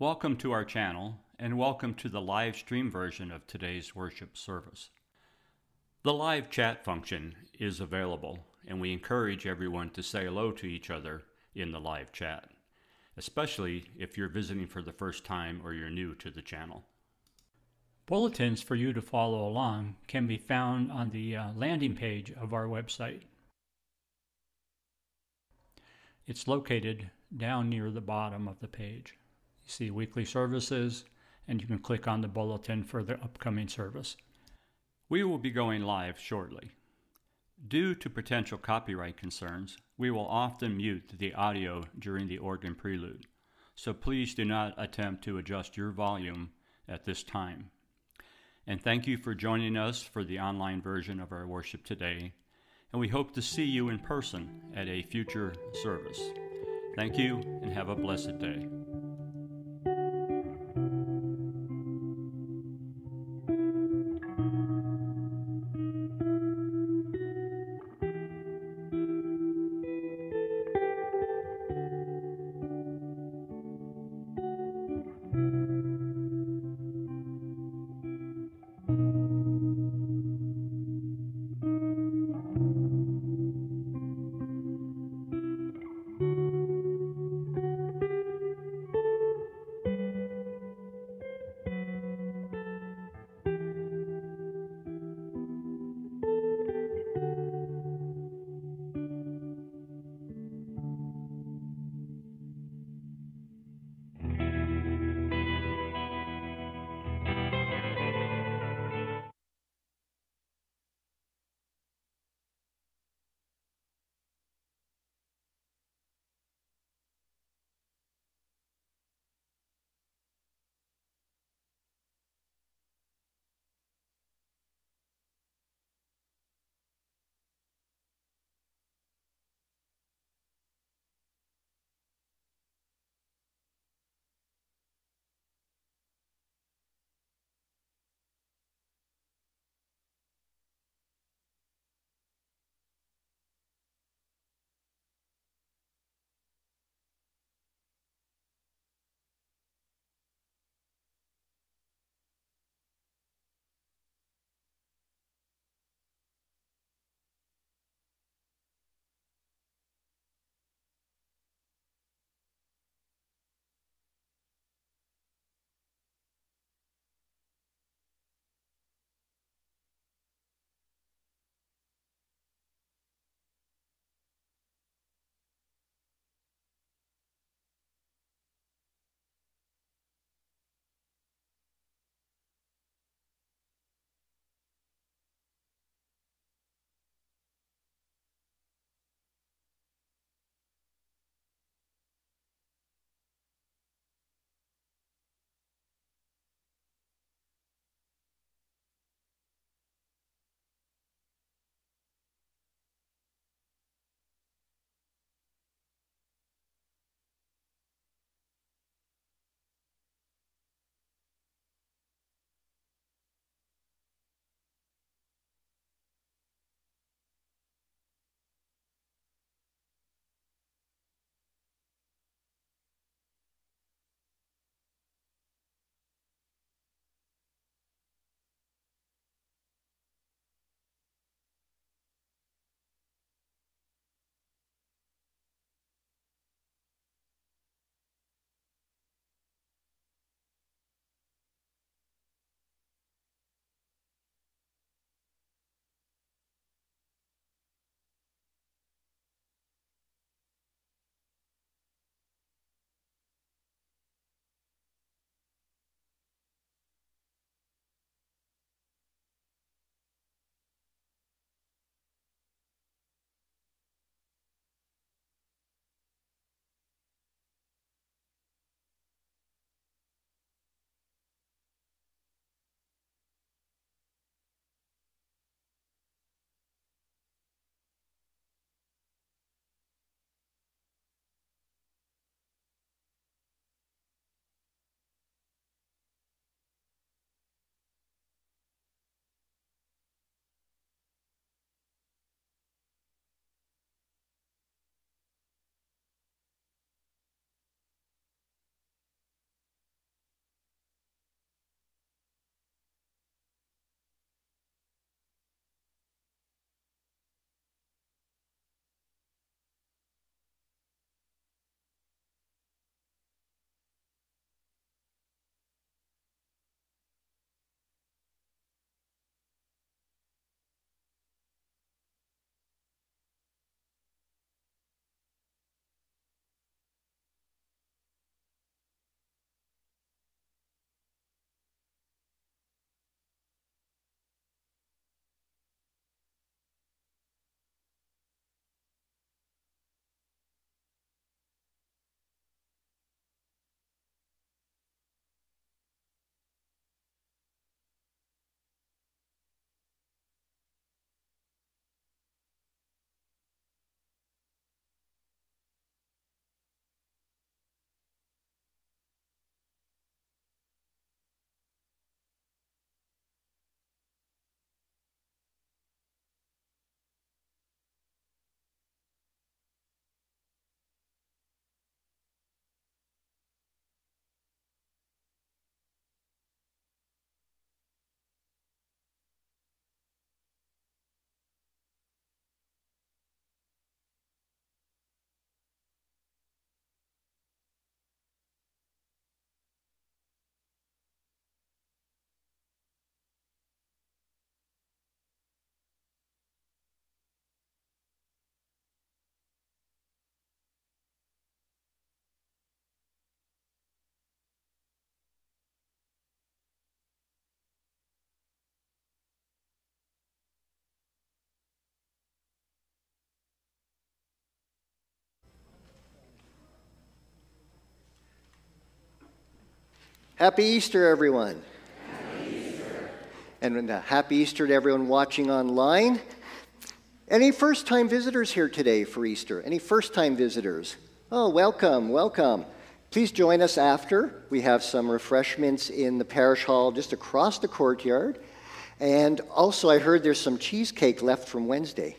Welcome to our channel and welcome to the live stream version of today's worship service. The live chat function is available and we encourage everyone to say hello to each other in the live chat, especially if you're visiting for the first time or you're new to the channel. Bulletins for you to follow along can be found on the uh, landing page of our website. It's located down near the bottom of the page. You see weekly services, and you can click on the bulletin for the upcoming service. We will be going live shortly. Due to potential copyright concerns, we will often mute the audio during the organ prelude, so please do not attempt to adjust your volume at this time. And thank you for joining us for the online version of our worship today, and we hope to see you in person at a future service. Thank you, and have a blessed day. Happy Easter, everyone. Happy Easter. And uh, happy Easter to everyone watching online. Any first time visitors here today for Easter? Any first time visitors? Oh, welcome, welcome. Please join us after. We have some refreshments in the parish hall just across the courtyard. And also, I heard there's some cheesecake left from Wednesday,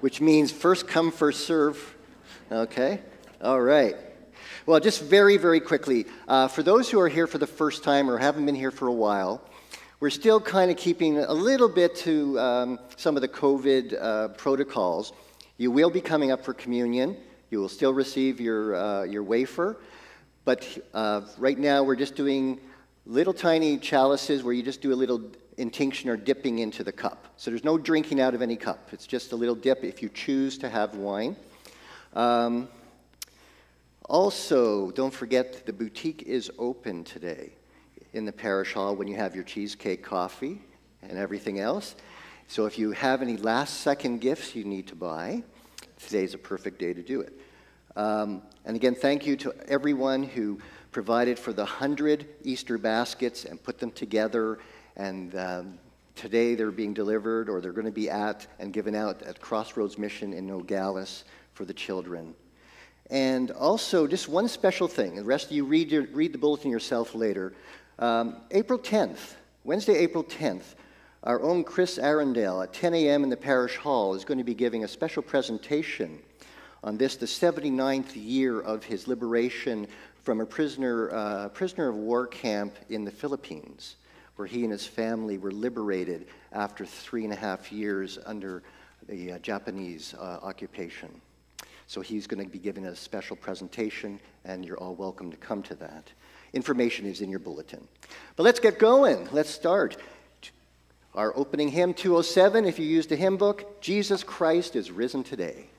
which means first come, first serve. Okay? All right. Well, just very, very quickly, uh, for those who are here for the first time or haven't been here for a while, we're still kind of keeping a little bit to um, some of the COVID uh, protocols. You will be coming up for communion. You will still receive your, uh, your wafer. But uh, right now, we're just doing little tiny chalices where you just do a little intinction or dipping into the cup. So there's no drinking out of any cup. It's just a little dip if you choose to have wine. Um, also, don't forget the boutique is open today in the parish hall when you have your cheesecake coffee and everything else. So if you have any last second gifts you need to buy, today's a perfect day to do it. Um, and again, thank you to everyone who provided for the 100 Easter baskets and put them together. And um, today they're being delivered or they're going to be at and given out at Crossroads Mission in Nogales for the children. And also, just one special thing. The rest of you read, your, read the bulletin yourself later. Um, April 10th, Wednesday, April 10th, our own Chris Arundel at 10 a.m. in the parish hall is going to be giving a special presentation on this, the 79th year of his liberation from a prisoner, uh, prisoner of war camp in the Philippines, where he and his family were liberated after three and a half years under the uh, Japanese uh, occupation. So he's going to be giving a special presentation, and you're all welcome to come to that. Information is in your bulletin. But let's get going. Let's start. Our opening hymn 207, if you used a hymn book, Jesus Christ is risen today.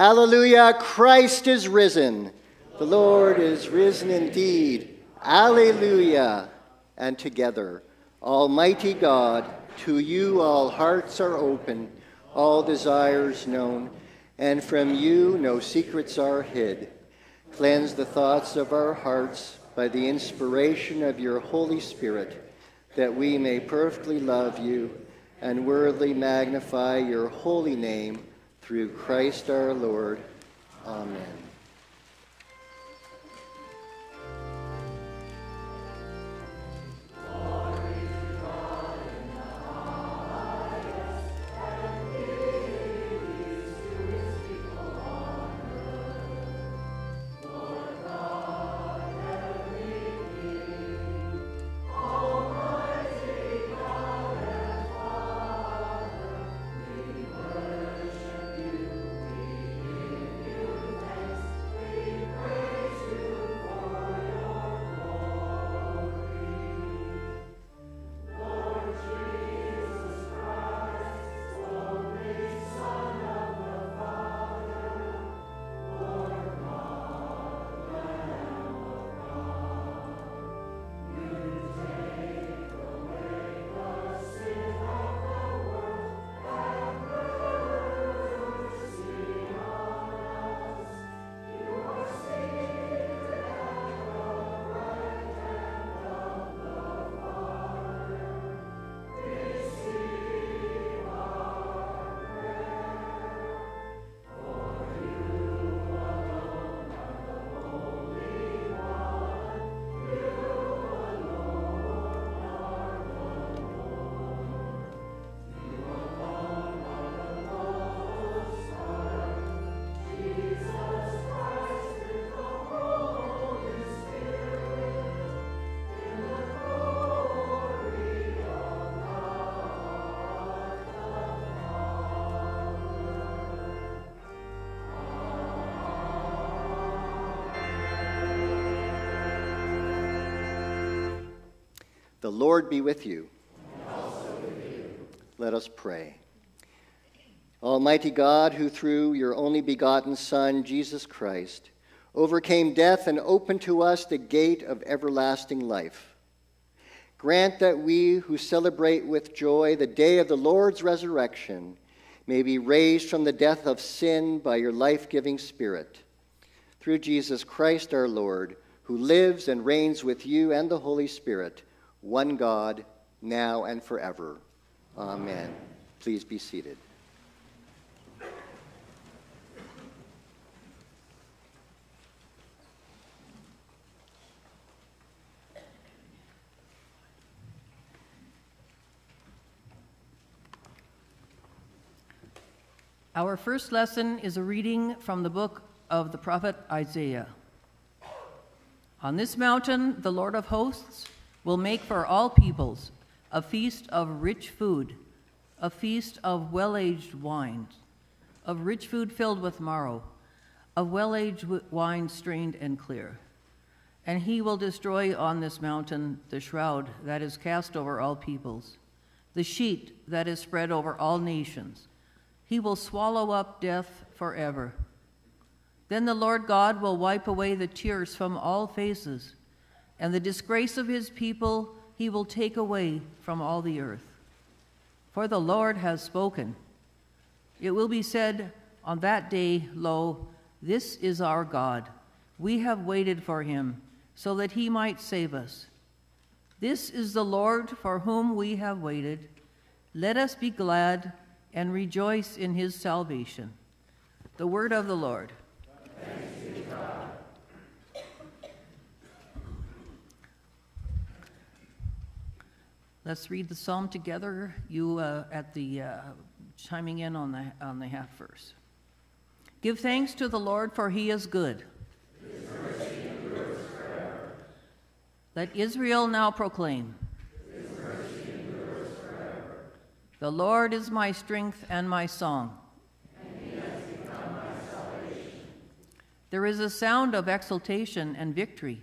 Alleluia, Christ is risen. The Lord is risen indeed. Alleluia. And together, Almighty God, to you all hearts are open, all desires known, and from you no secrets are hid. Cleanse the thoughts of our hearts by the inspiration of your Holy Spirit, that we may perfectly love you and worthily magnify your holy name through Christ our Lord. Amen. The Lord be with you. With you. Let us pray. Almighty God, who through your only begotten Son, Jesus Christ, overcame death and opened to us the gate of everlasting life, grant that we who celebrate with joy the day of the Lord's resurrection may be raised from the death of sin by your life giving Spirit. Through Jesus Christ our Lord, who lives and reigns with you and the Holy Spirit one God, now and forever. Amen. Please be seated. Our first lesson is a reading from the book of the prophet Isaiah. On this mountain, the Lord of hosts will make for all peoples a feast of rich food, a feast of well aged wines, of rich food filled with marrow, of well aged wine strained and clear. And he will destroy on this mountain the shroud that is cast over all peoples, the sheet that is spread over all nations. He will swallow up death forever. Then the Lord God will wipe away the tears from all faces and the disgrace of his people he will take away from all the earth. For the Lord has spoken. It will be said on that day, Lo, this is our God. We have waited for him, so that he might save us. This is the Lord for whom we have waited. Let us be glad and rejoice in his salvation. The word of the Lord. Let's read the psalm together. You uh, at the uh, chiming in on the on the half verse. Give thanks to the Lord, for He is good. Let Israel now proclaim. The Lord is my strength and my song. There is a sound of exultation and victory.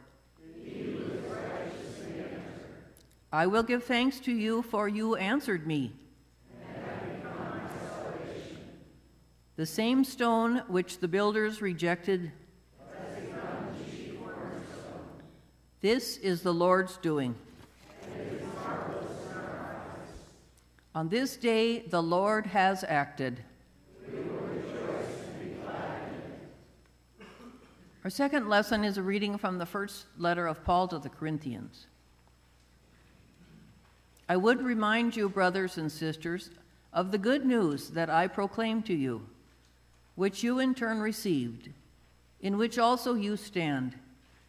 I will give thanks to you, for you answered me. The same stone which the builders rejected. This is the Lord's doing. On this day the Lord has acted. Our second lesson is a reading from the first letter of Paul to the Corinthians. I would remind you, brothers and sisters, of the good news that I proclaim to you, which you in turn received, in which also you stand,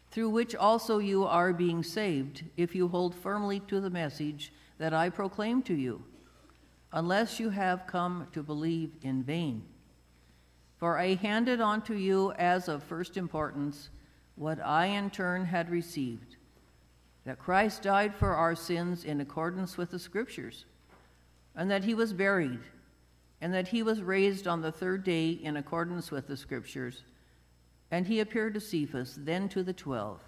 through which also you are being saved, if you hold firmly to the message that I proclaim to you, unless you have come to believe in vain. For I handed on to you as of first importance what I in turn had received that Christ died for our sins in accordance with the Scriptures, and that he was buried, and that he was raised on the third day in accordance with the Scriptures. And he appeared to Cephas, then to the twelve.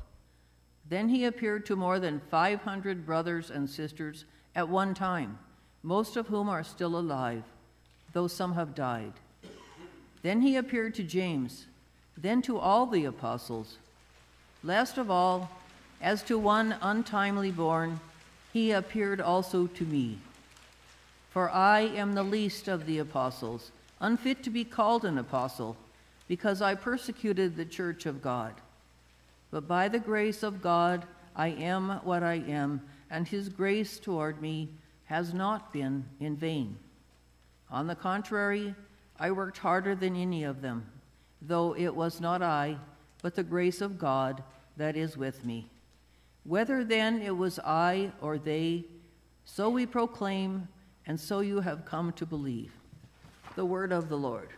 Then he appeared to more than 500 brothers and sisters at one time, most of whom are still alive, though some have died. Then he appeared to James, then to all the apostles. Last of all, as to one untimely born, he appeared also to me. For I am the least of the apostles, unfit to be called an apostle, because I persecuted the church of God. But by the grace of God, I am what I am, and his grace toward me has not been in vain. On the contrary, I worked harder than any of them, though it was not I, but the grace of God that is with me. Whether then it was I or they, so we proclaim, and so you have come to believe. The word of the Lord.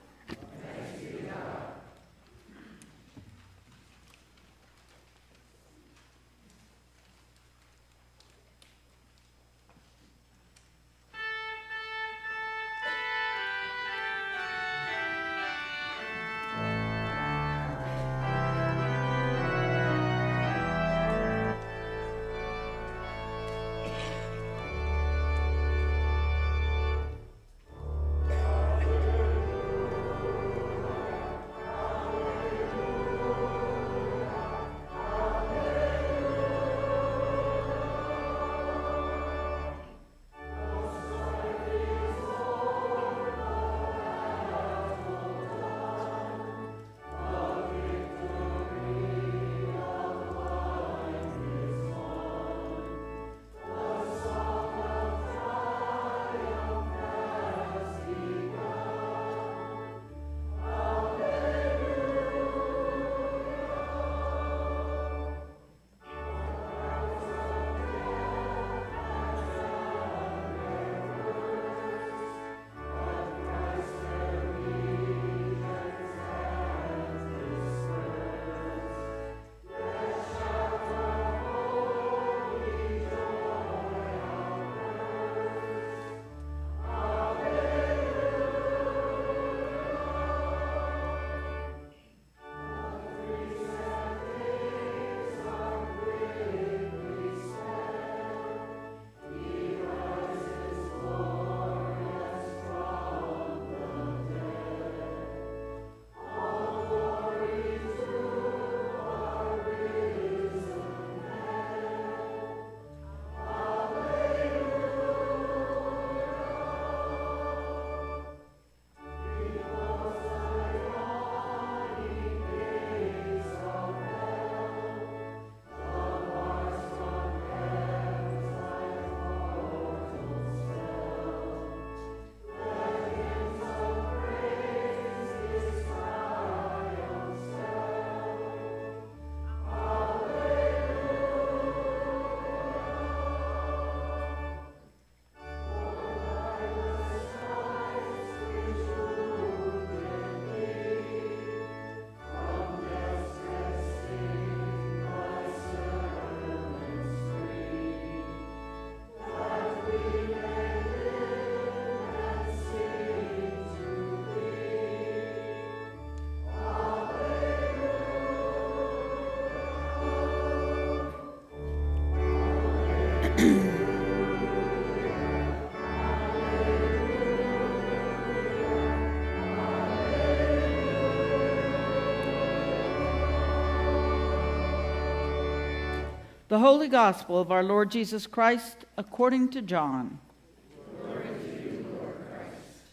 The Holy Gospel of our Lord Jesus Christ according to John.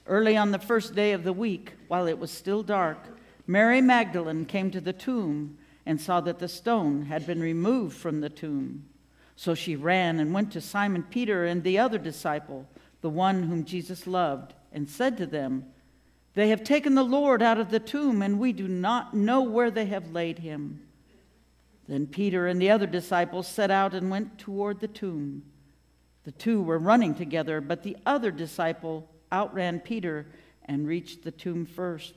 Early on the first day of the week, while it was still dark, Mary Magdalene came to the tomb and saw that the stone had been removed from the tomb. So she ran and went to Simon Peter and the other disciple, the one whom Jesus loved, and said to them, They have taken the Lord out of the tomb, and we do not know where they have laid him. Then Peter and the other disciples set out and went toward the tomb. The two were running together, but the other disciple outran Peter and reached the tomb first.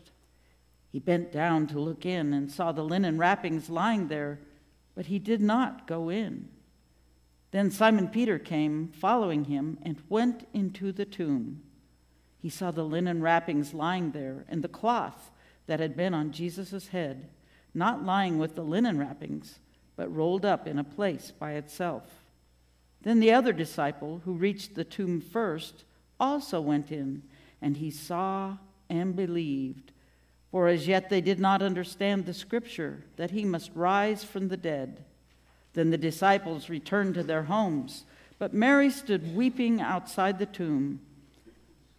He bent down to look in and saw the linen wrappings lying there, but he did not go in. Then Simon Peter came, following him, and went into the tomb. He saw the linen wrappings lying there, and the cloth that had been on Jesus' head not lying with the linen wrappings, but rolled up in a place by itself. Then the other disciple, who reached the tomb first, also went in, and he saw and believed. For as yet they did not understand the scripture that he must rise from the dead. Then the disciples returned to their homes, but Mary stood weeping outside the tomb.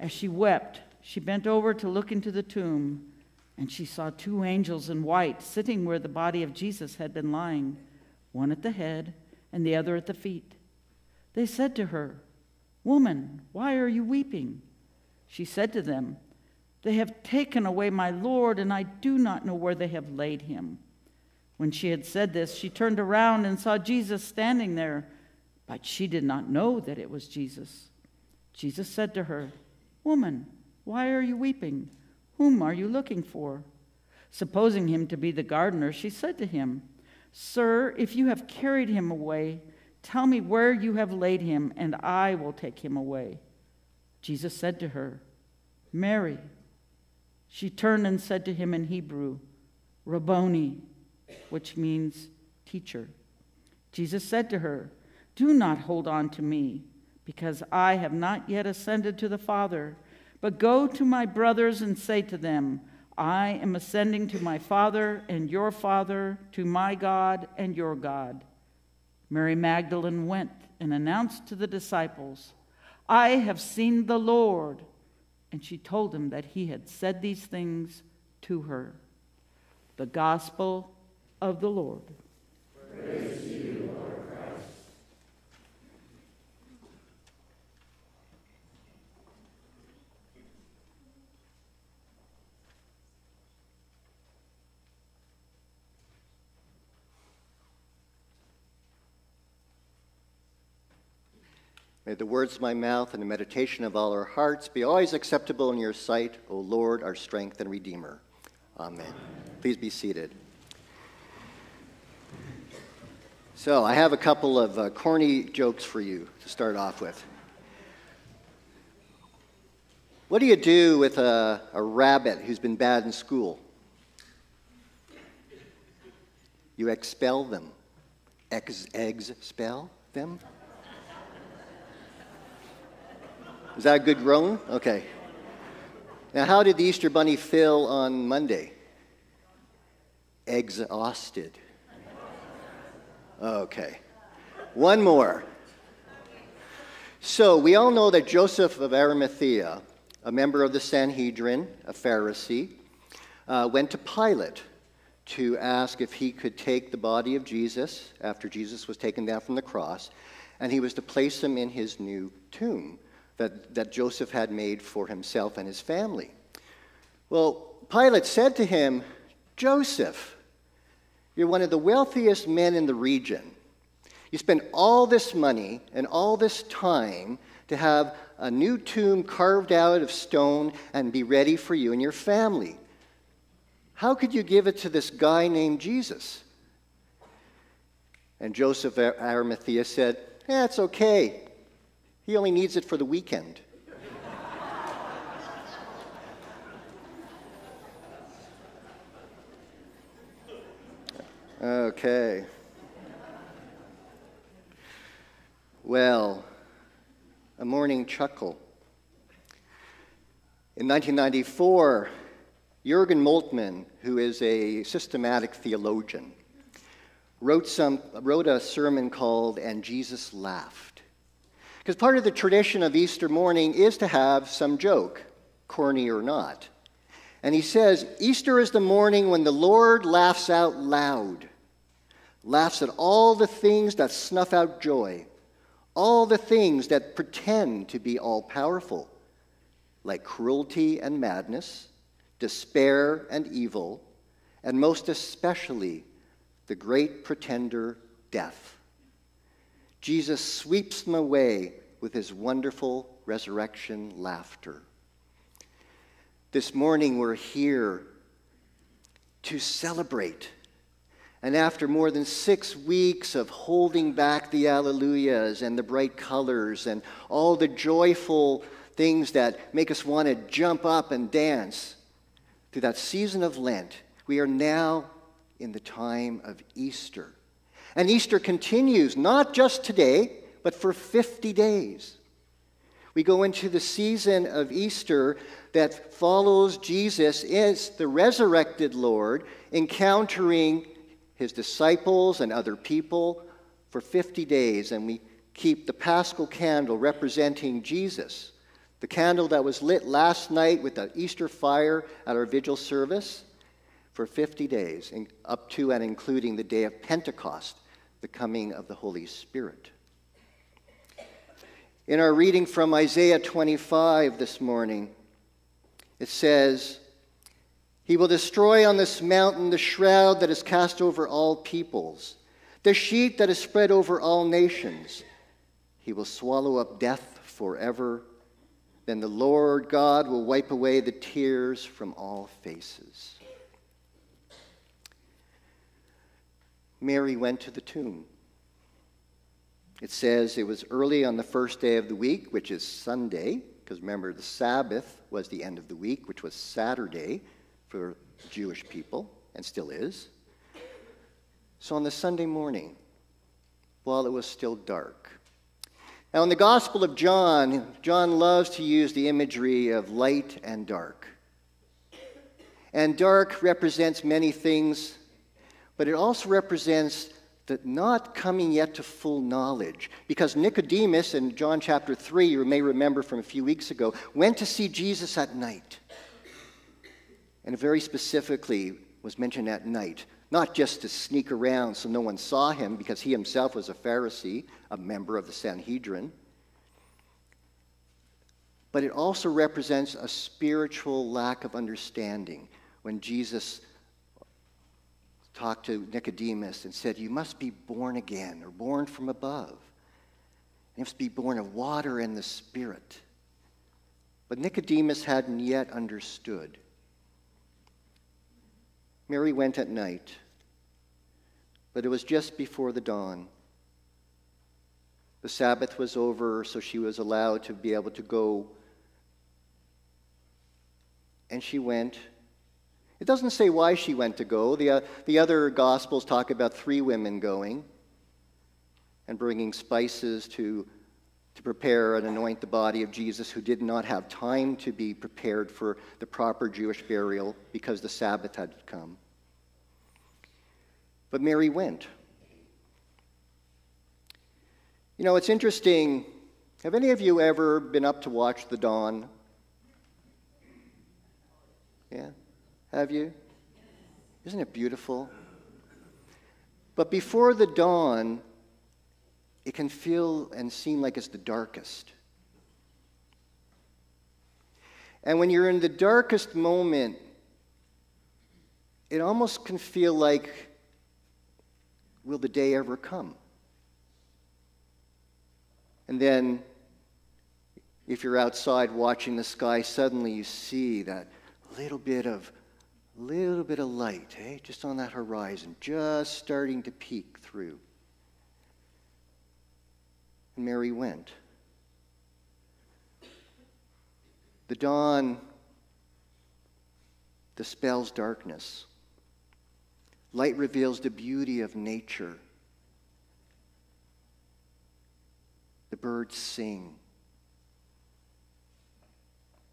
As she wept, she bent over to look into the tomb and she saw two angels in white sitting where the body of Jesus had been lying, one at the head and the other at the feet. They said to her, Woman, why are you weeping? She said to them, They have taken away my Lord, and I do not know where they have laid him. When she had said this, she turned around and saw Jesus standing there, but she did not know that it was Jesus. Jesus said to her, Woman, why are you weeping? Whom are you looking for? Supposing him to be the gardener, she said to him, Sir, if you have carried him away, tell me where you have laid him, and I will take him away. Jesus said to her, Mary. She turned and said to him in Hebrew, Rabboni, which means teacher. Jesus said to her, Do not hold on to me, because I have not yet ascended to the Father. But go to my brothers and say to them, I am ascending to my Father and your Father, to my God and your God. Mary Magdalene went and announced to the disciples, I have seen the Lord. And she told them that he had said these things to her. The Gospel of the Lord. Praise May the words of my mouth and the meditation of all our hearts be always acceptable in your sight, O Lord, our strength and Redeemer. Amen. Amen. Please be seated. So, I have a couple of uh, corny jokes for you to start off with. What do you do with a, a rabbit who's been bad in school? You expel them. Ex, eggs spell them? Is that a good groan? Okay. Now, how did the Easter Bunny feel on Monday? Exhausted. Okay. One more. So, we all know that Joseph of Arimathea, a member of the Sanhedrin, a Pharisee, uh, went to Pilate to ask if he could take the body of Jesus after Jesus was taken down from the cross, and he was to place him in his new tomb that, that Joseph had made for himself and his family. Well, Pilate said to him, Joseph, you're one of the wealthiest men in the region. You spend all this money and all this time to have a new tomb carved out of stone and be ready for you and your family. How could you give it to this guy named Jesus? And Joseph Arimathea said, That's it's okay. He only needs it for the weekend. Okay. Well, a morning chuckle. In 1994, Jürgen Moltmann, who is a systematic theologian, wrote, some, wrote a sermon called And Jesus Laughed. Because part of the tradition of Easter morning is to have some joke, corny or not. And he says, Easter is the morning when the Lord laughs out loud, laughs at all the things that snuff out joy, all the things that pretend to be all powerful like cruelty and madness, despair and evil, and most especially the great pretender, death. Jesus sweeps them away with his wonderful resurrection laughter. This morning we're here to celebrate. And after more than six weeks of holding back the alleluias and the bright colors and all the joyful things that make us want to jump up and dance. Through that season of Lent, we are now in the time of Easter. And Easter continues not just today, but for 50 days. We go into the season of Easter that follows Jesus as the resurrected Lord, encountering his disciples and other people for 50 days. And we keep the paschal candle representing Jesus the candle that was lit last night with the Easter fire at our vigil service for 50 days, up to and including the day of Pentecost, the coming of the Holy Spirit. In our reading from Isaiah 25 this morning, it says, He will destroy on this mountain the shroud that is cast over all peoples, the sheet that is spread over all nations. He will swallow up death forever then the Lord God will wipe away the tears from all faces. Mary went to the tomb. It says it was early on the first day of the week, which is Sunday, because remember, the Sabbath was the end of the week, which was Saturday for Jewish people, and still is. So on the Sunday morning, while it was still dark, now, in the Gospel of John, John loves to use the imagery of light and dark. And dark represents many things, but it also represents the not coming yet to full knowledge. Because Nicodemus in John chapter 3, you may remember from a few weeks ago, went to see Jesus at night. And very specifically was mentioned at night not just to sneak around so no one saw him, because he himself was a Pharisee, a member of the Sanhedrin, but it also represents a spiritual lack of understanding. When Jesus talked to Nicodemus and said, You must be born again or born from above. You must be born of water and the Spirit. But Nicodemus hadn't yet understood. Mary went at night, but it was just before the dawn. The Sabbath was over, so she was allowed to be able to go. And she went. It doesn't say why she went to go. The, uh, the other Gospels talk about three women going and bringing spices to, to prepare and anoint the body of Jesus, who did not have time to be prepared for the proper Jewish burial because the Sabbath had come. But Mary went. You know, it's interesting. Have any of you ever been up to watch the dawn? Yeah? Have you? Isn't it beautiful? But before the dawn, it can feel and seem like it's the darkest. And when you're in the darkest moment, it almost can feel like will the day ever come? And then, if you're outside watching the sky, suddenly you see that little bit of little bit of light, eh? Just on that horizon, just starting to peek through. And Mary went. The dawn dispels darkness. Light reveals the beauty of nature. The birds sing.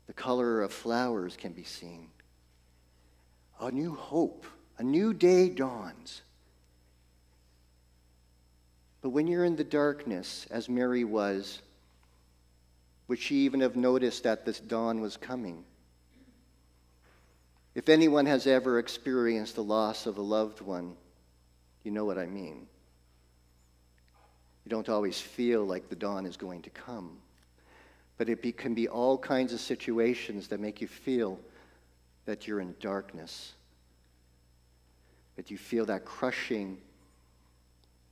The color of flowers can be seen. A new hope, a new day dawns. But when you're in the darkness, as Mary was, would she even have noticed that this dawn was coming? If anyone has ever experienced the loss of a loved one, you know what I mean. You don't always feel like the dawn is going to come. But it be, can be all kinds of situations that make you feel that you're in darkness, that you feel that crushing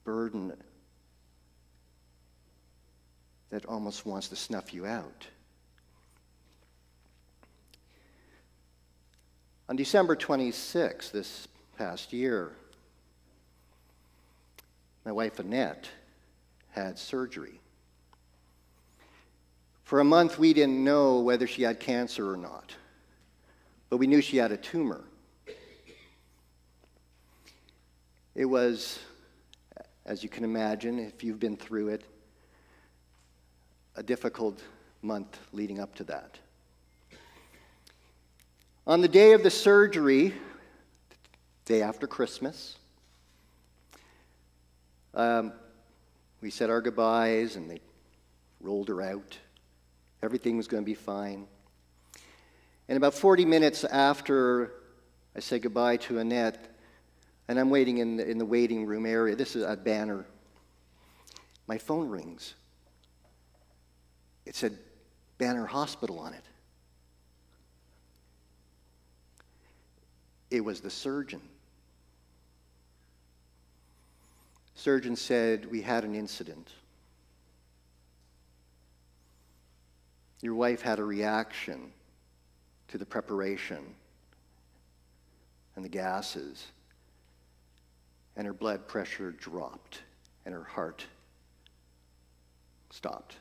burden that almost wants to snuff you out. On December 26, this past year, my wife Annette had surgery. For a month, we didn't know whether she had cancer or not, but we knew she had a tumor. It was, as you can imagine, if you've been through it, a difficult month leading up to that. On the day of the surgery, day after Christmas, um, we said our goodbyes and they rolled her out. Everything was going to be fine. And about 40 minutes after I said goodbye to Annette, and I'm waiting in the, in the waiting room area, this is a banner. My phone rings. It said Banner Hospital on it. It was the surgeon. Surgeon said, We had an incident. Your wife had a reaction to the preparation and the gases, and her blood pressure dropped, and her heart stopped.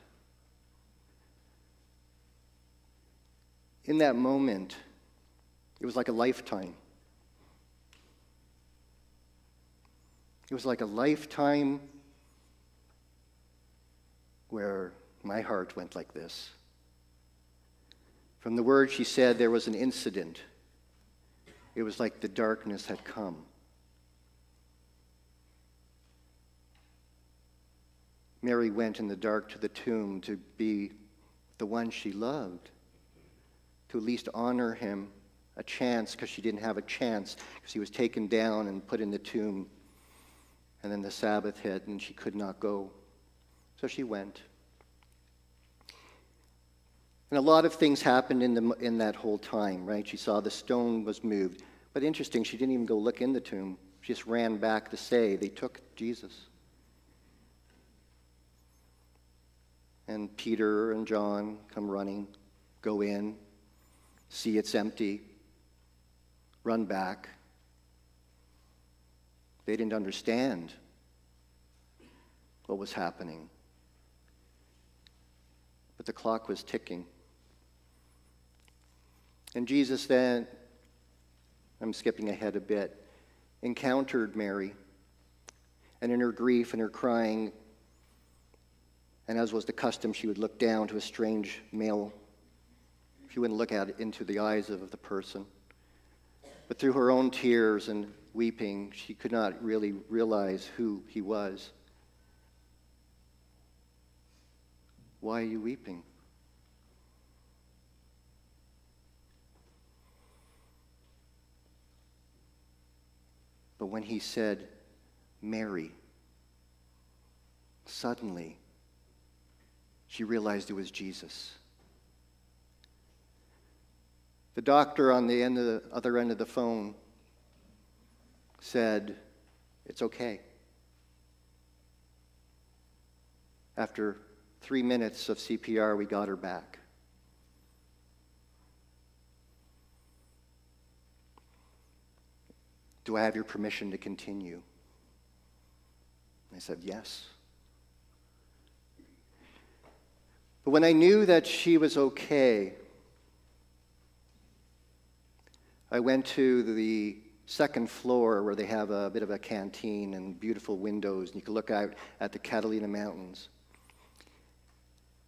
In that moment, it was like a lifetime. It was like a lifetime where my heart went like this. From the words she said, there was an incident. It was like the darkness had come. Mary went in the dark to the tomb to be the one she loved, to at least honor him a chance because she didn't have a chance because he was taken down and put in the tomb and then the Sabbath hit, and she could not go. So she went. And a lot of things happened in, the, in that whole time, right? She saw the stone was moved. But interesting, she didn't even go look in the tomb. She just ran back to say they took Jesus. And Peter and John come running, go in, see it's empty, run back, they didn't understand what was happening. But the clock was ticking. And Jesus then, I'm skipping ahead a bit, encountered Mary. And in her grief and her crying, and as was the custom, she would look down to a strange male. She wouldn't look at it into the eyes of the person. But through her own tears and weeping, she could not really realize who he was. Why are you weeping? But when he said, Mary, suddenly she realized it was Jesus. The doctor on the, end of the other end of the phone said, It's okay. After three minutes of CPR, we got her back. Do I have your permission to continue? I said, Yes. But when I knew that she was okay, I went to the second floor where they have a bit of a canteen and beautiful windows, and you can look out at the Catalina Mountains.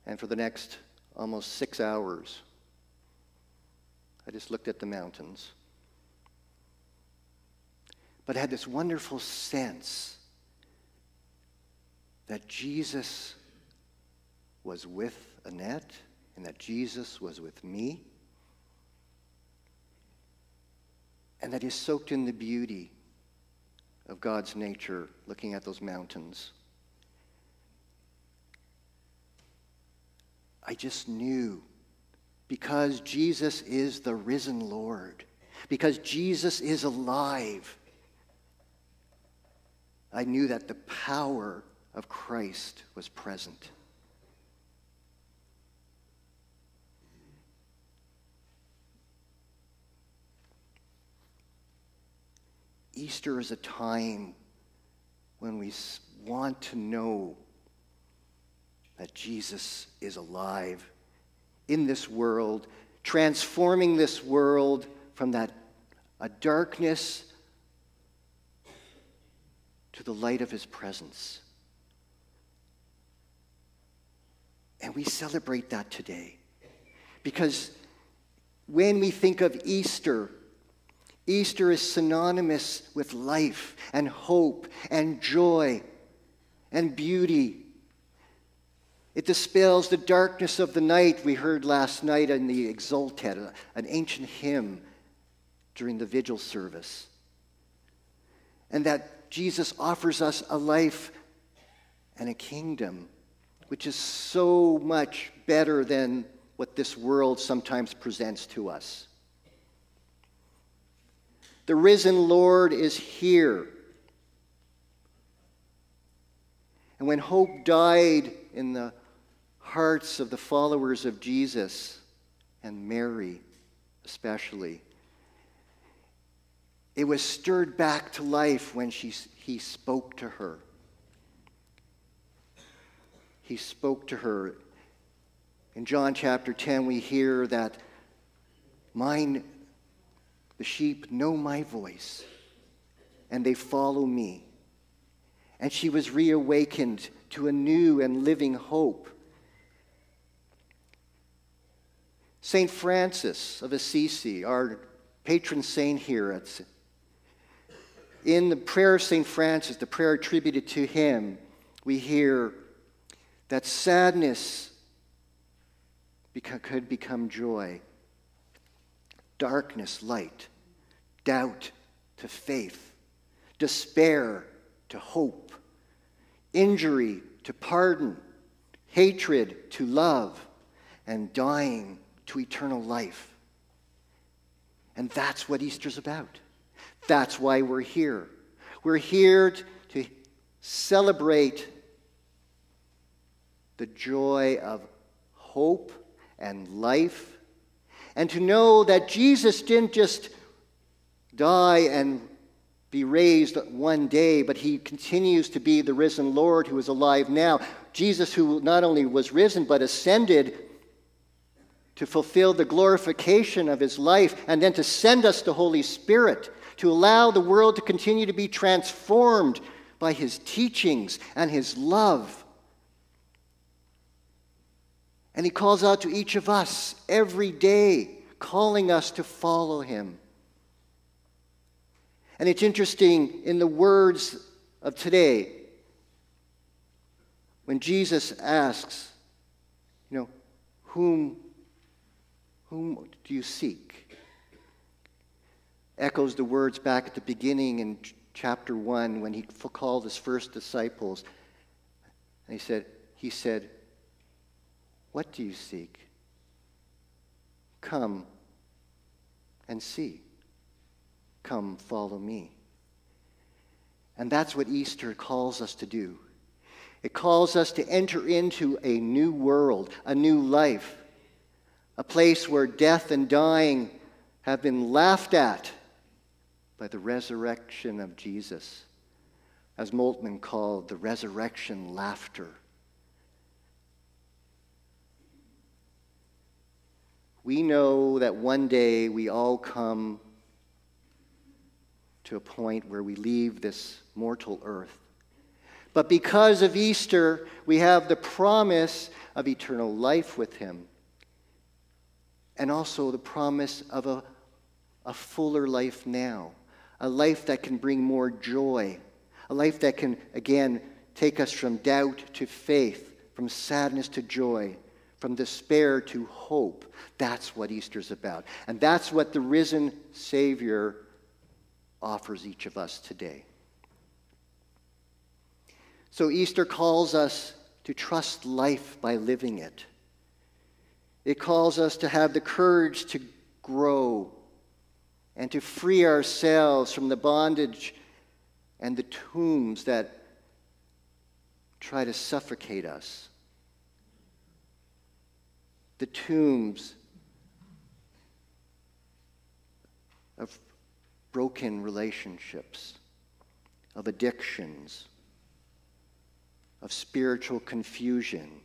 And for the next almost six hours, I just looked at the mountains. But had this wonderful sense that Jesus was with Annette and that Jesus was with me. And that he soaked in the beauty of God's nature looking at those mountains. I just knew because Jesus is the risen Lord, because Jesus is alive, I knew that the power of Christ was present. Easter is a time when we want to know that Jesus is alive in this world, transforming this world from that a darkness to the light of his presence. And we celebrate that today. Because when we think of Easter, Easter is synonymous with life and hope and joy and beauty. It dispels the darkness of the night we heard last night in the Exultet, an ancient hymn during the vigil service. And that Jesus offers us a life and a kingdom which is so much better than what this world sometimes presents to us. The risen Lord is here. And when hope died in the hearts of the followers of Jesus, and Mary especially, it was stirred back to life when she, he spoke to her. He spoke to her. In John chapter 10, we hear that mine the sheep know my voice, and they follow me. And she was reawakened to a new and living hope. St. Francis of Assisi, our patron saint here at in the prayer of St. Francis, the prayer attributed to him, we hear that sadness could become joy darkness, light, doubt to faith, despair to hope, injury to pardon, hatred to love, and dying to eternal life. And that's what Easter's about. That's why we're here. We're here to celebrate the joy of hope and life and to know that Jesus didn't just die and be raised one day, but he continues to be the risen Lord who is alive now. Jesus, who not only was risen, but ascended to fulfill the glorification of his life, and then to send us the Holy Spirit, to allow the world to continue to be transformed by his teachings and his love. And he calls out to each of us every day, calling us to follow him. And it's interesting in the words of today, when Jesus asks, you know, whom, whom do you seek? Echoes the words back at the beginning in chapter 1 when he called his first disciples. And he said, he said, what do you seek? Come and see. Come, follow me. And that's what Easter calls us to do. It calls us to enter into a new world, a new life, a place where death and dying have been laughed at by the resurrection of Jesus, as Moltmann called the resurrection laughter. We know that one day we all come to a point where we leave this mortal earth. But because of Easter, we have the promise of eternal life with Him, and also the promise of a, a fuller life now, a life that can bring more joy, a life that can, again, take us from doubt to faith, from sadness to joy, from despair to hope. That's what Easter's about. And that's what the risen Savior offers each of us today. So Easter calls us to trust life by living it. It calls us to have the courage to grow and to free ourselves from the bondage and the tombs that try to suffocate us. The tombs of broken relationships, of addictions of spiritual confusion,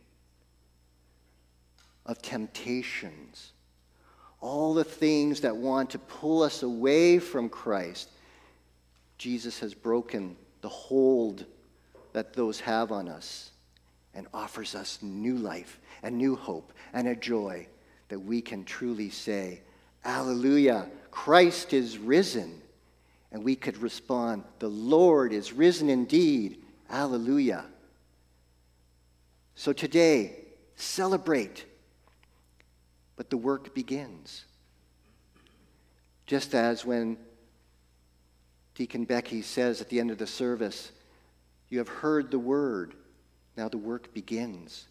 of temptations, all the things that want to pull us away from Christ. Jesus has broken the hold that those have on us and offers us new life and new hope and a joy that we can truly say, Alleluia, Christ is risen. And we could respond, The Lord is risen indeed. Alleluia. So today, celebrate. But the work begins. Just as when Deacon Becky says at the end of the service, You have heard the word, now the work begins.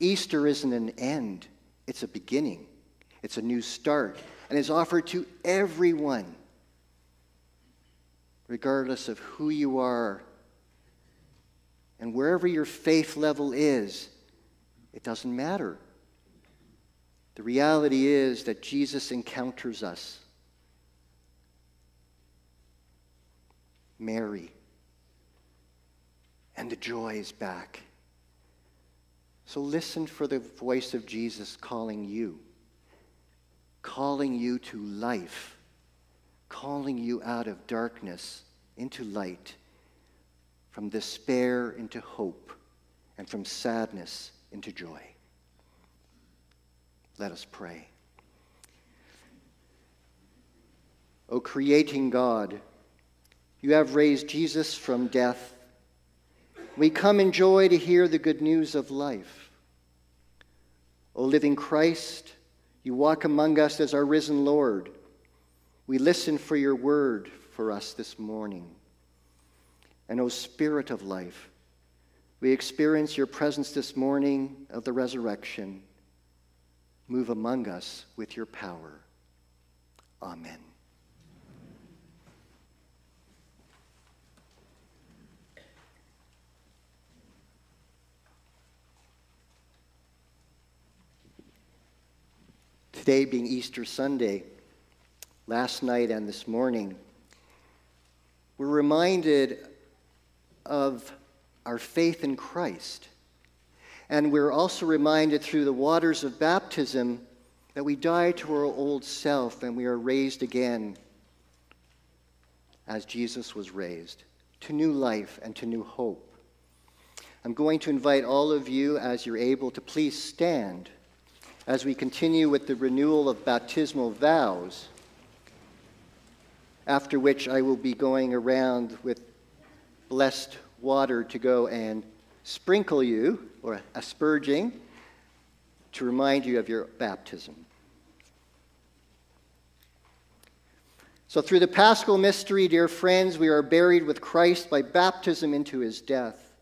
Easter isn't an end, it's a beginning, it's a new start, and is offered to everyone, regardless of who you are and wherever your faith level is, it doesn't matter. The reality is that Jesus encounters us. Mary. And the joy is back. So listen for the voice of Jesus calling you, calling you to life, calling you out of darkness into light from despair into hope, and from sadness into joy. Let us pray. O creating God, you have raised Jesus from death. We come in joy to hear the good news of life. O living Christ, you walk among us as our risen Lord. We listen for your word for us this morning and O Spirit of life, we experience your presence this morning of the resurrection. Move among us with your power. Amen. Today being Easter Sunday, last night and this morning, we're reminded of our faith in Christ. And we're also reminded through the waters of baptism that we die to our old self and we are raised again as Jesus was raised to new life and to new hope. I'm going to invite all of you, as you're able, to please stand as we continue with the renewal of baptismal vows, after which I will be going around with blessed water to go and sprinkle you, or asperging, to remind you of your baptism. So, through the paschal mystery, dear friends, we are buried with Christ by baptism into his death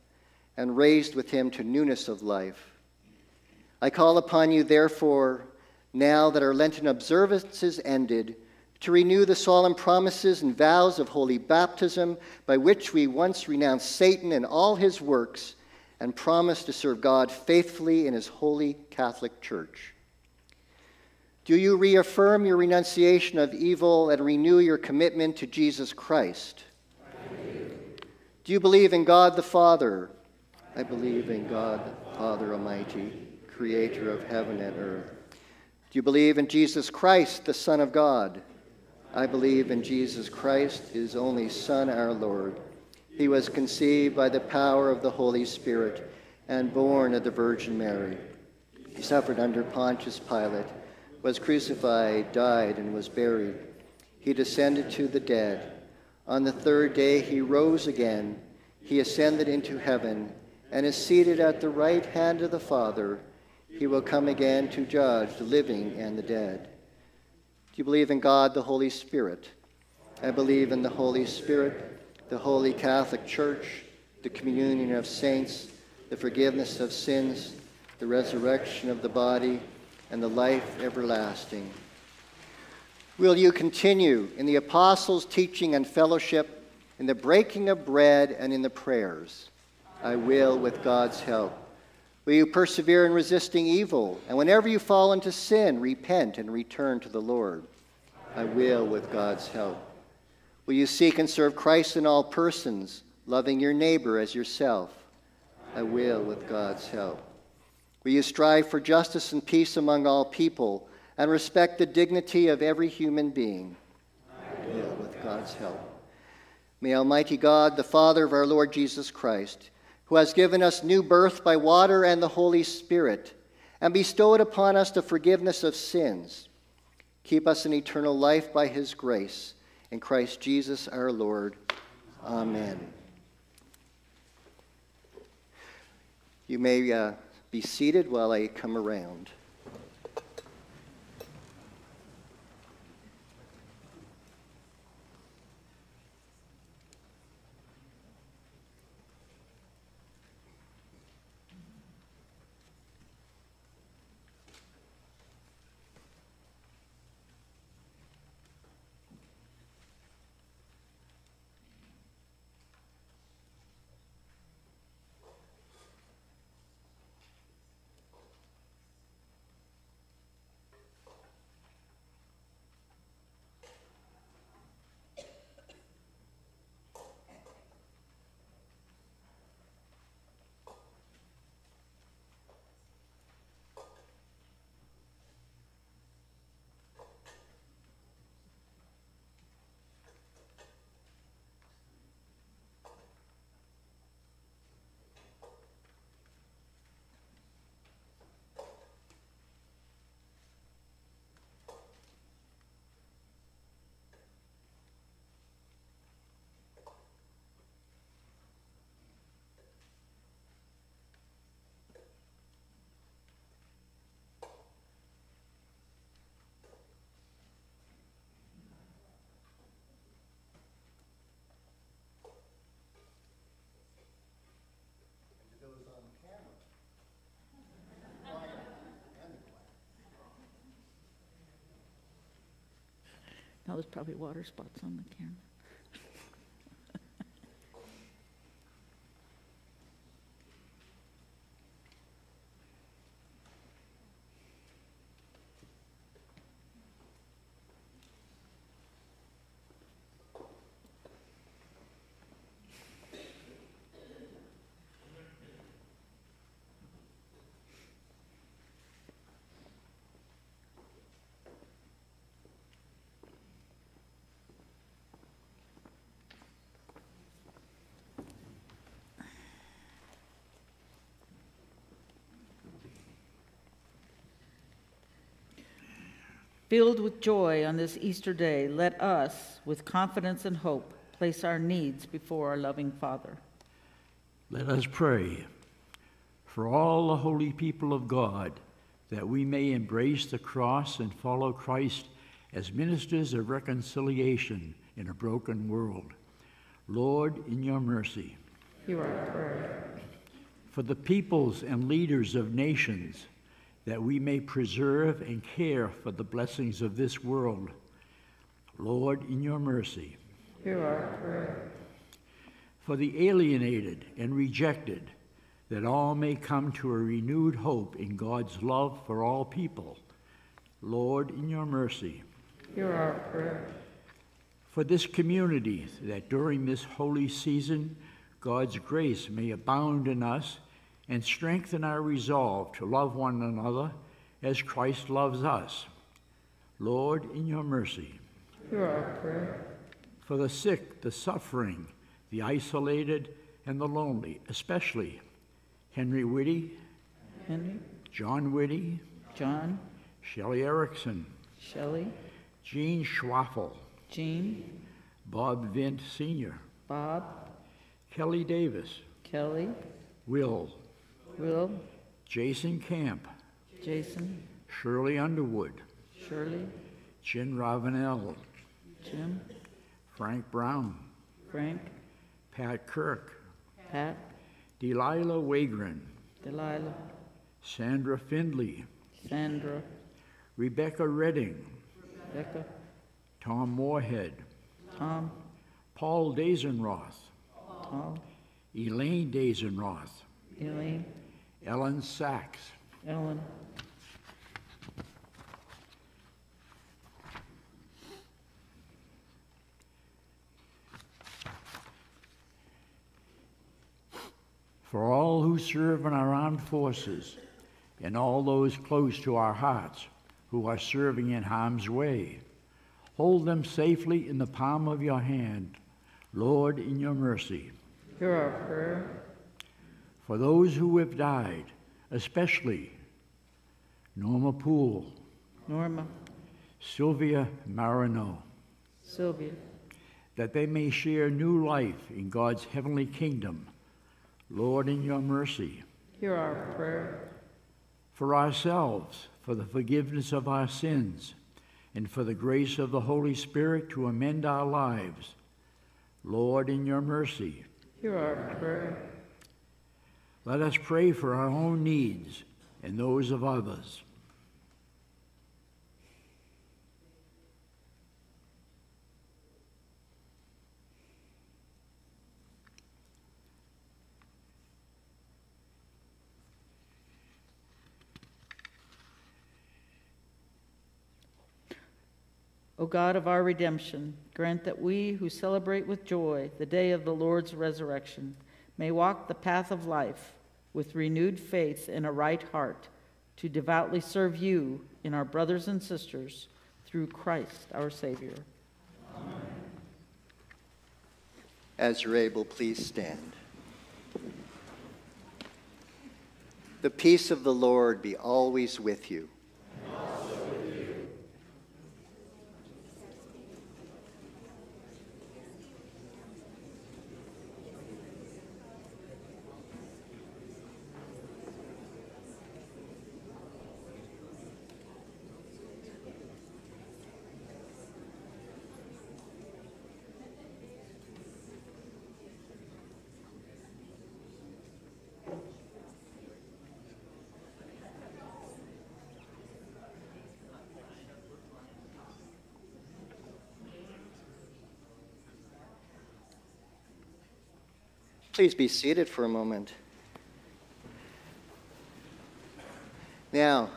and raised with him to newness of life. I call upon you, therefore, now that our Lenten observance is ended, to renew the solemn promises and vows of holy baptism by which we once renounced Satan and all his works and promise to serve God faithfully in his holy Catholic Church. Do you reaffirm your renunciation of evil and renew your commitment to Jesus Christ? Do. do you believe in God the Father? I believe in God the Father Almighty, creator of heaven and earth. Do you believe in Jesus Christ, the Son of God? I believe in Jesus Christ, his only Son, our Lord. He was conceived by the power of the Holy Spirit and born of the Virgin Mary. He suffered under Pontius Pilate, was crucified, died, and was buried. He descended to the dead. On the third day he rose again. He ascended into heaven and is seated at the right hand of the Father. He will come again to judge the living and the dead. Do you believe in God, the Holy Spirit? I believe in the Holy Spirit, the Holy Catholic Church, the communion of saints, the forgiveness of sins, the resurrection of the body, and the life everlasting. Will you continue in the apostles' teaching and fellowship, in the breaking of bread, and in the prayers? I will with God's help. Will you persevere in resisting evil? And whenever you fall into sin, repent and return to the Lord. I will with God's help. Will you seek and serve Christ in all persons, loving your neighbor as yourself? I will with God's help. Will you strive for justice and peace among all people and respect the dignity of every human being? I will with God's help. May Almighty God, the Father of our Lord Jesus Christ, who has given us new birth by water and the Holy Spirit, and bestowed upon us the forgiveness of sins. Keep us in eternal life by his grace. In Christ Jesus our Lord. Amen. You may uh, be seated while I come around. There's probably water spots on the camera. Filled with joy on this Easter day, let us, with confidence and hope, place our needs before our loving Father. Let us pray for all the holy people of God that we may embrace the cross and follow Christ as ministers of reconciliation in a broken world. Lord, in your mercy. Hear our prayer. For the peoples and leaders of nations, that we may preserve and care for the blessings of this world. Lord, in your mercy. Hear our prayer. For the alienated and rejected, that all may come to a renewed hope in God's love for all people. Lord, in your mercy. Hear our prayer. For this community, that during this holy season, God's grace may abound in us and strengthen our resolve to love one another as Christ loves us. Lord, in your mercy. Hear our prayer. For the sick, the suffering, the isolated, and the lonely, especially Henry Whitty, Henry, John Whitty, John, Shelley Erickson, Shelley, Jean Schwaffel, Jean, Bob Vint Sr., Bob, Kelly Davis, Kelly, Will, Will, Jason Camp, Jason, Shirley Underwood, Shirley, Jim Ravenelle, Jim, Frank Brown, Frank, Pat Kirk, Pat, Delilah Wagren, Delilah, Sandra Findley, Sandra, Rebecca Redding, Becca, Tom Moorhead, Tom, Paul Dazenroth, Tom, Elaine Dazenroth, Elaine, Ellen Sachs, Ellen, for all who serve in our armed forces and all those close to our hearts who are serving in harm's way. Hold them safely in the palm of your hand, Lord, in your mercy. hear our prayer. For those who have died, especially Norma Poole, Norma, Sylvia Marino, Sylvia, that they may share new life in God's heavenly kingdom. Lord, in your mercy. hear our prayer. For ourselves, for the forgiveness of our sins, and for the grace of the Holy Spirit to amend our lives. Lord, in your mercy. Hear our prayer. Let us pray for our own needs and those of others. O God of our redemption, grant that we who celebrate with joy the day of the Lord's resurrection may walk the path of life with renewed faith and a right heart to devoutly serve you in our brothers and sisters through Christ our Savior. As you're able, please stand. The peace of the Lord be always with you. Please be seated for a moment. Now,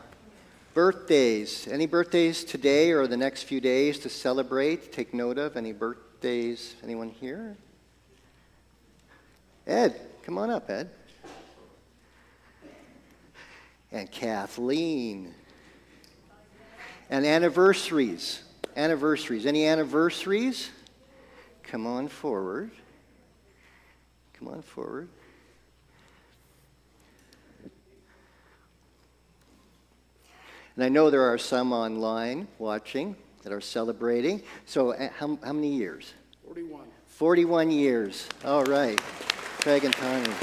birthdays. Any birthdays today or the next few days to celebrate? Take note of any birthdays? Anyone here? Ed, come on up, Ed. And Kathleen. And anniversaries. Anniversaries. Any anniversaries? Come on forward. Come on forward. And I know there are some online watching that are celebrating. So, uh, how, how many years? 41. 41 years. All right. Craig and Tony.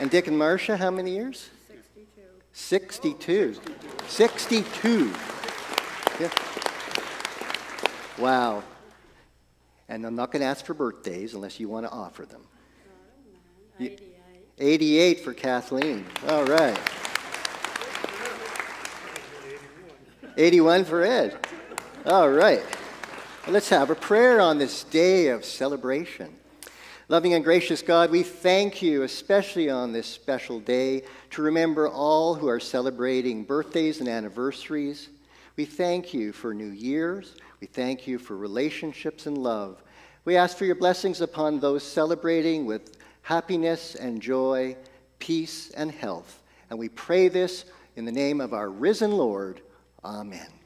And Dick and Marcia, how many years? 62. 62. 62. Yeah. Wow. And I'm not going to ask for birthdays unless you want to offer them. 88. 88 for Kathleen. All right. 81 for Ed. All right. Well, let's have a prayer on this day of celebration. Loving and gracious God, we thank you, especially on this special day, to remember all who are celebrating birthdays and anniversaries. We thank you for new years. We thank you for relationships and love. We ask for your blessings upon those celebrating with happiness and joy, peace and health. And we pray this in the name of our risen Lord. Amen.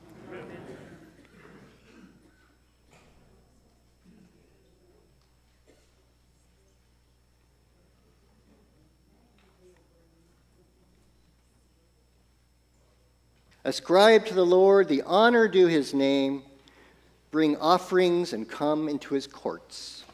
Ascribe to the Lord the honor due his name. Bring offerings and come into his courts.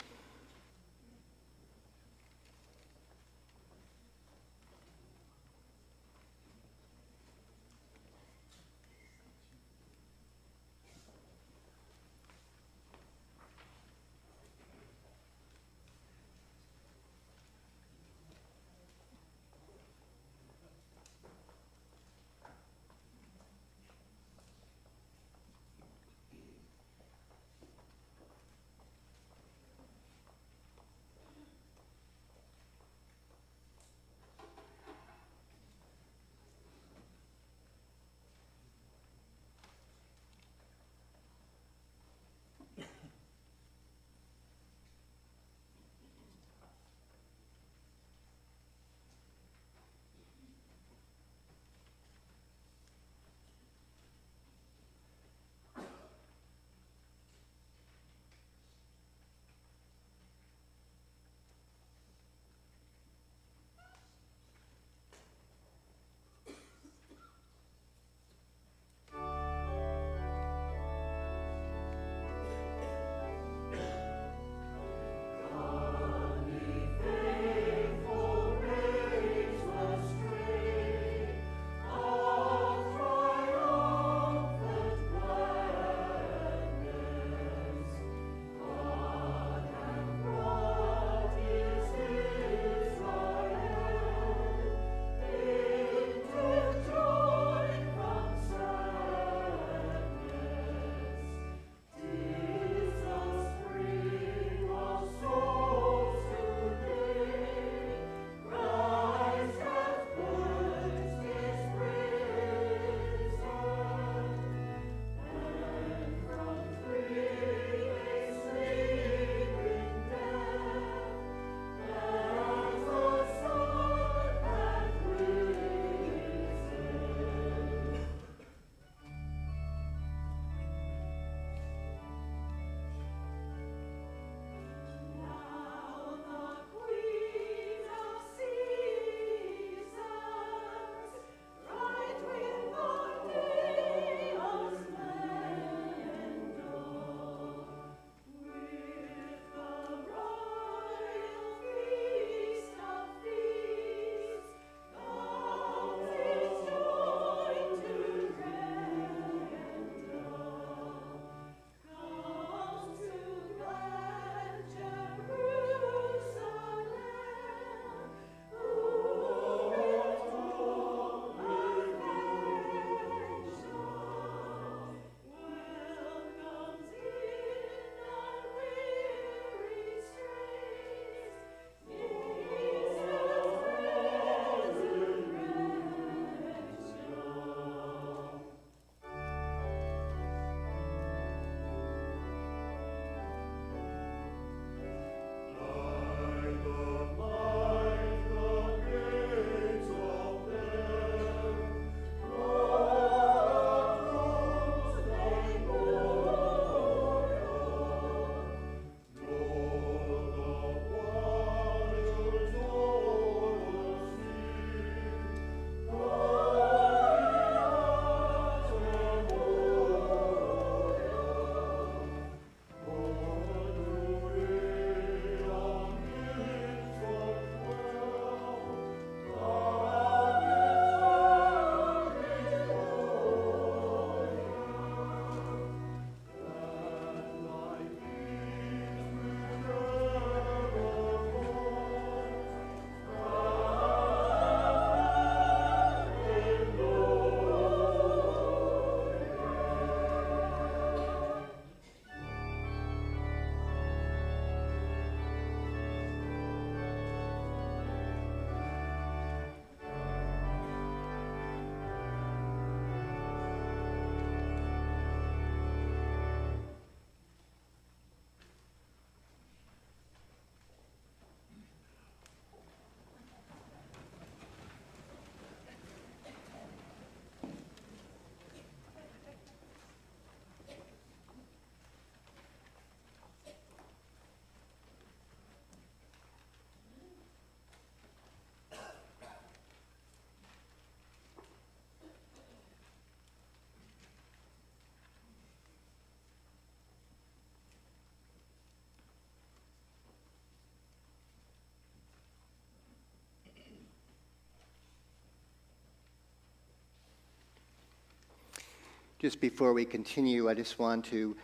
Just before we continue, I just want to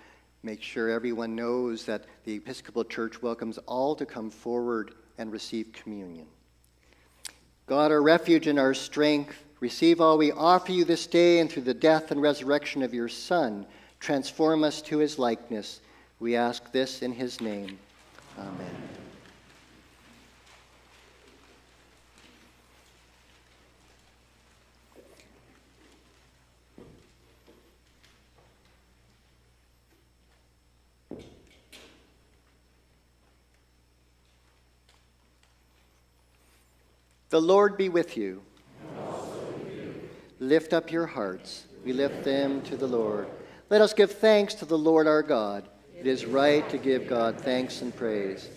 make sure everyone knows that the Episcopal Church welcomes all to come forward and receive communion. God, our refuge and our strength, receive all we offer you this day, and through the death and resurrection of your Son, transform us to his likeness. We ask this in his name. Amen. The Lord be with you. Lift up your hearts. We lift them to the Lord. Let us give thanks to the Lord our God. It is right to give God thanks and praise.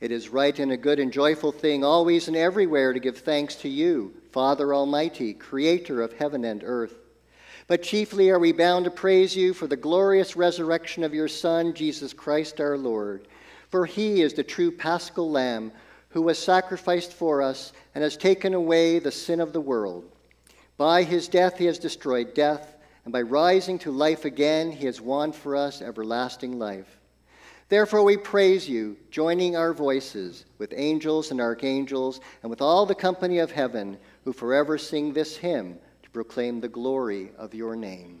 It is right and a good and joyful thing always and everywhere to give thanks to you, Father Almighty, creator of heaven and earth. But chiefly are we bound to praise you for the glorious resurrection of your Son, Jesus Christ our Lord. For he is the true paschal lamb who was sacrificed for us and has taken away the sin of the world. By his death he has destroyed death, and by rising to life again he has won for us everlasting life. Therefore we praise you, joining our voices with angels and archangels and with all the company of heaven who forever sing this hymn to proclaim the glory of your name.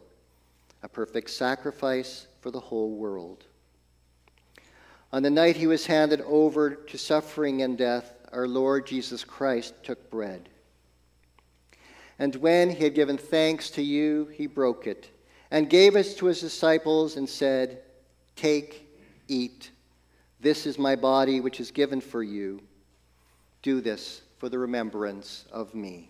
a perfect sacrifice for the whole world. On the night he was handed over to suffering and death, our Lord Jesus Christ took bread. And when he had given thanks to you, he broke it and gave it to his disciples and said, Take, eat. This is my body, which is given for you. Do this for the remembrance of me.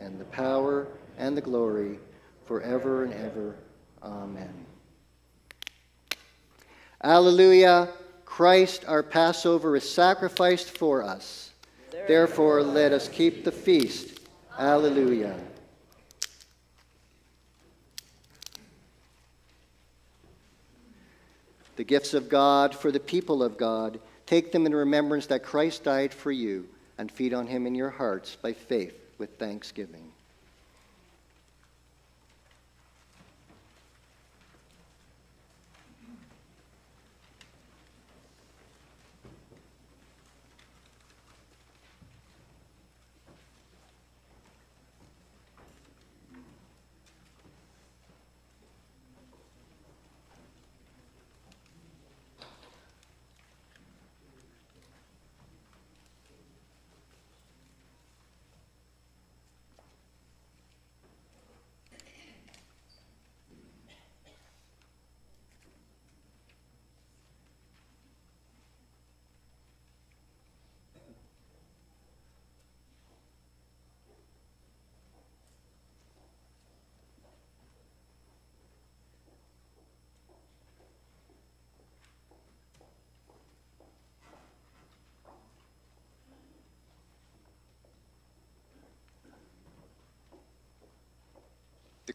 and the power, and the glory, forever and ever. Amen. Alleluia. Christ, our Passover, is sacrificed for us. Therefore, let us keep the feast. Alleluia. The gifts of God for the people of God, take them in remembrance that Christ died for you, and feed on him in your hearts by faith with thanksgiving.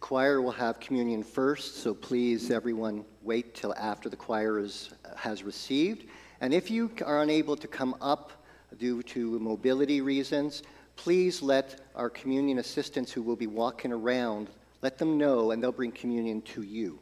Choir will have communion first, so please, everyone, wait till after the choir is, has received. And if you are unable to come up due to mobility reasons, please let our communion assistants who will be walking around, let them know, and they'll bring communion to you.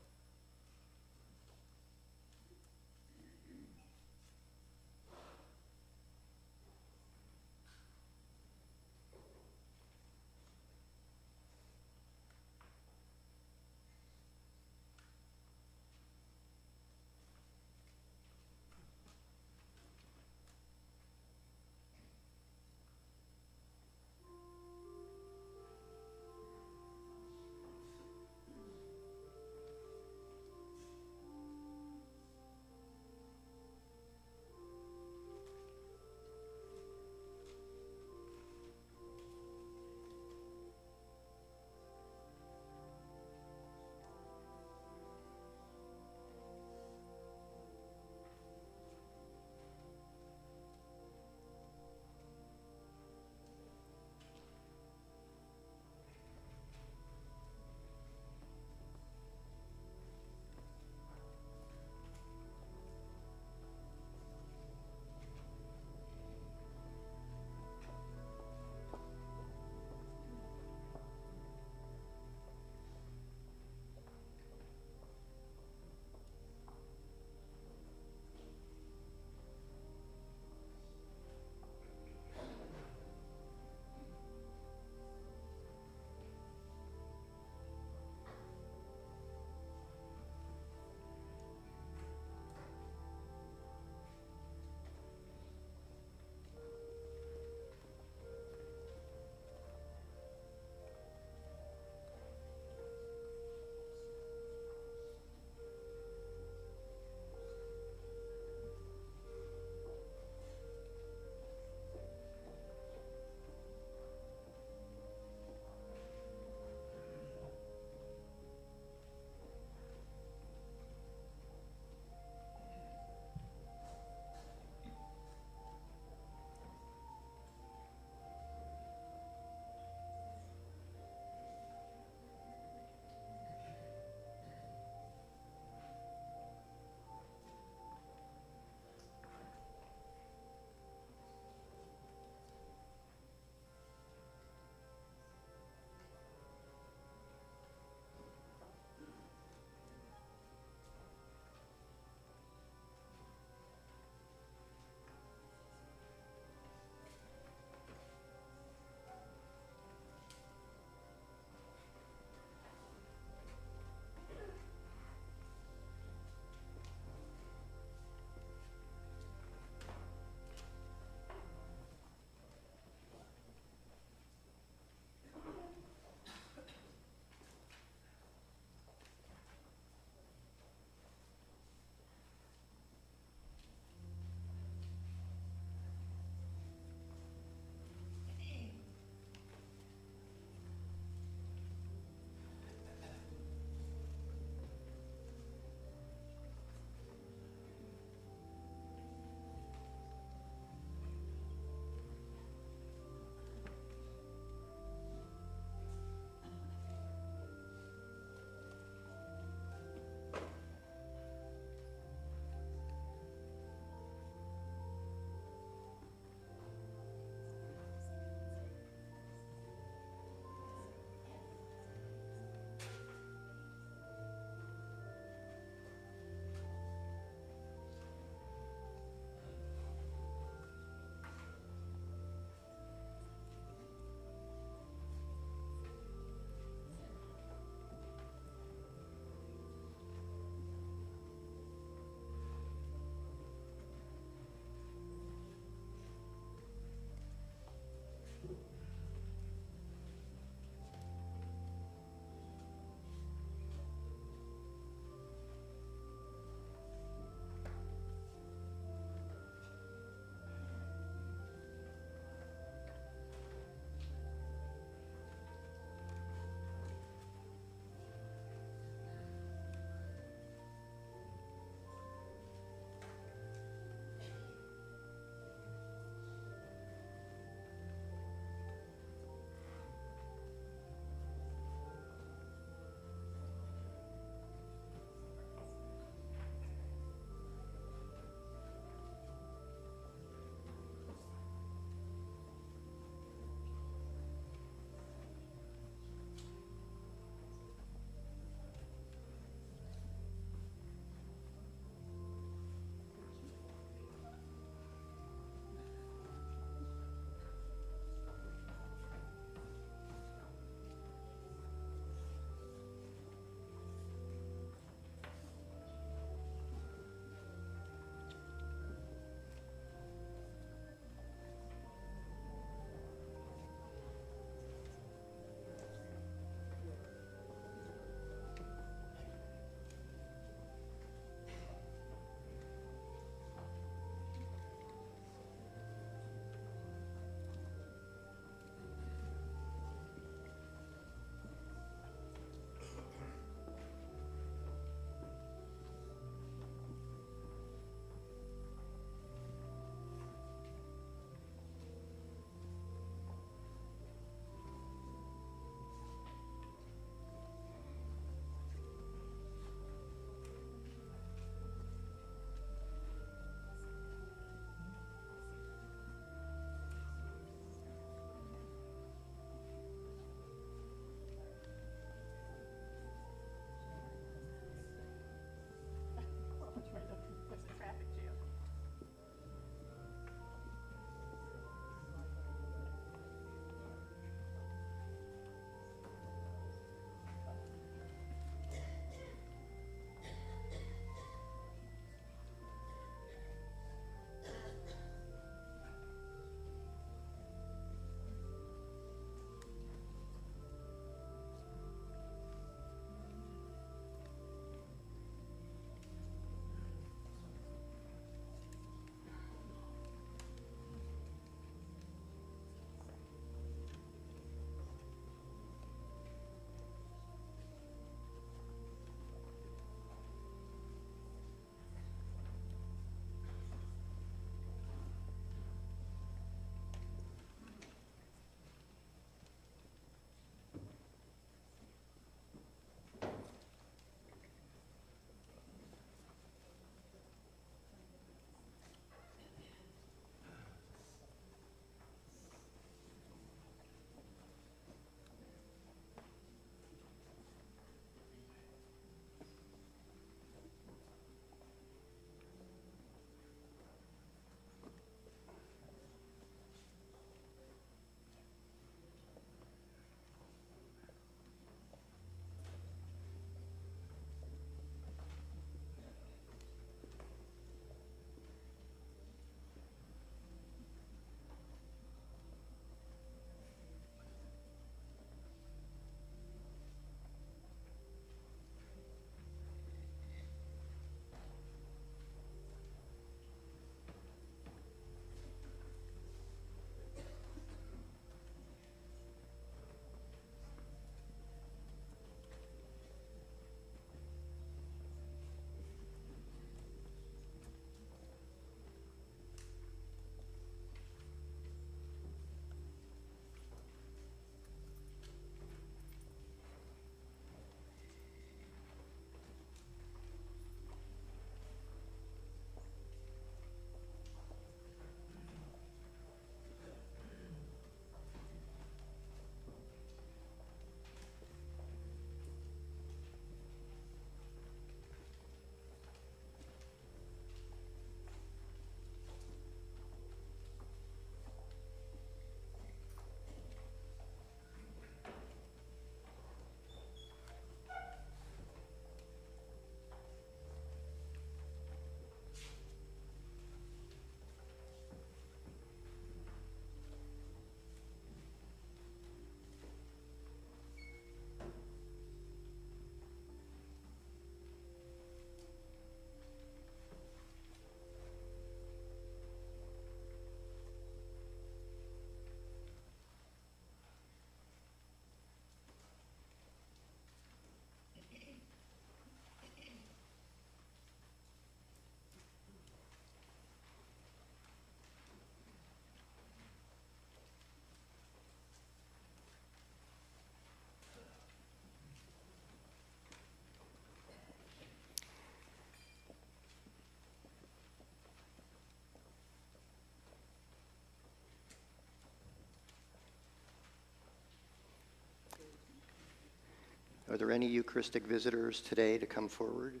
Are there any Eucharistic visitors today to come forward?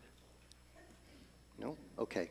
No? Okay.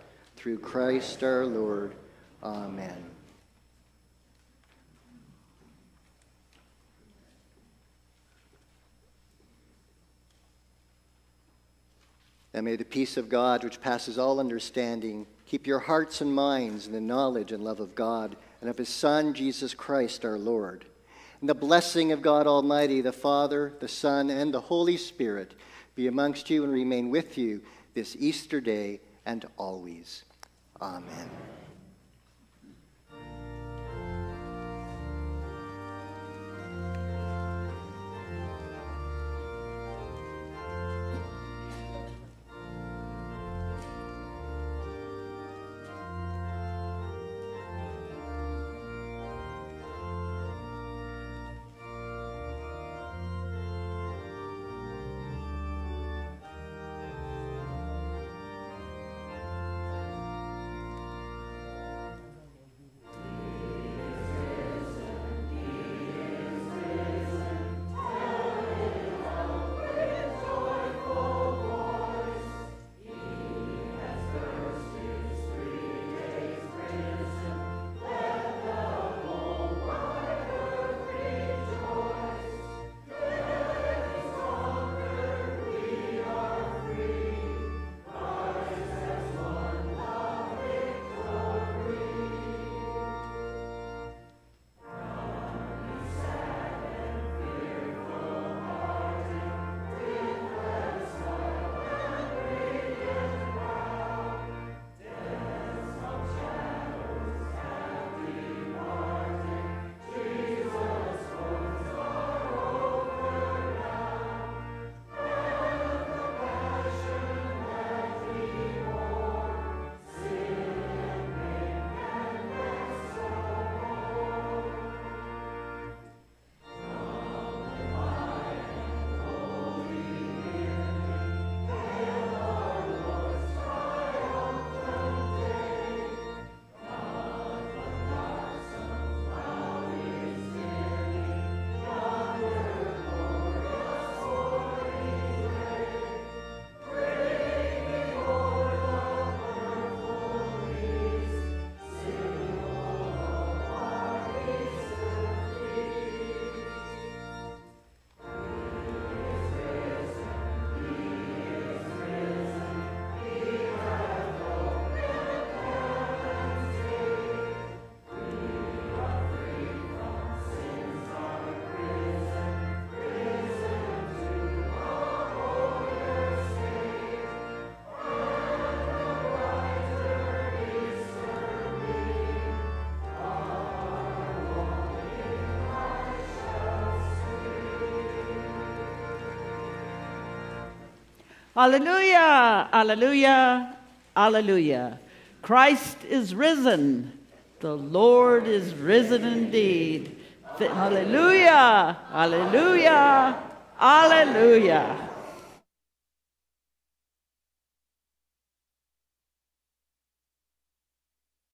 through Christ our Lord. Amen. And may the peace of God, which passes all understanding, keep your hearts and minds in the knowledge and love of God and of His Son, Jesus Christ our Lord. And the blessing of God Almighty, the Father, the Son, and the Holy Spirit be amongst you and remain with you this Easter day and always. Amen. Alleluia, alleluia, alleluia. Christ is risen. The Lord is risen indeed. Hallelujah, hallelujah, alleluia.